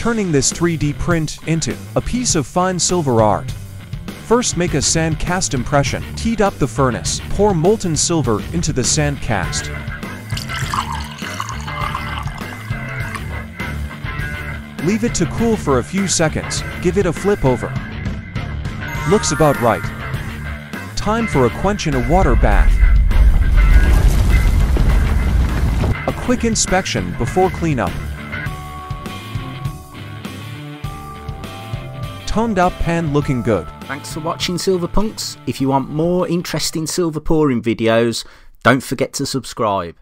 turning this 3D print into a piece of fine silver art. First make a sand cast impression. Heat up the furnace. Pour molten silver into the sand cast. Leave it to cool for a few seconds. Give it a flip over. Looks about right. Time for a quench in a water bath. A quick inspection before cleanup. Toned up pan looking good. Thanks for watching Silver Punks. If you want more interesting silver pouring videos, don't forget to subscribe.